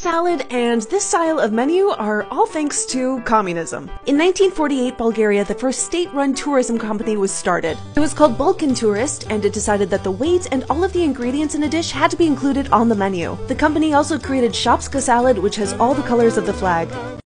salad and this style of menu are all thanks to communism. In 1948 Bulgaria, the first state-run tourism company was started. It was called Balkan Tourist and it decided that the weight and all of the ingredients in a dish had to be included on the menu. The company also created Shopska salad which has all the colors of the flag.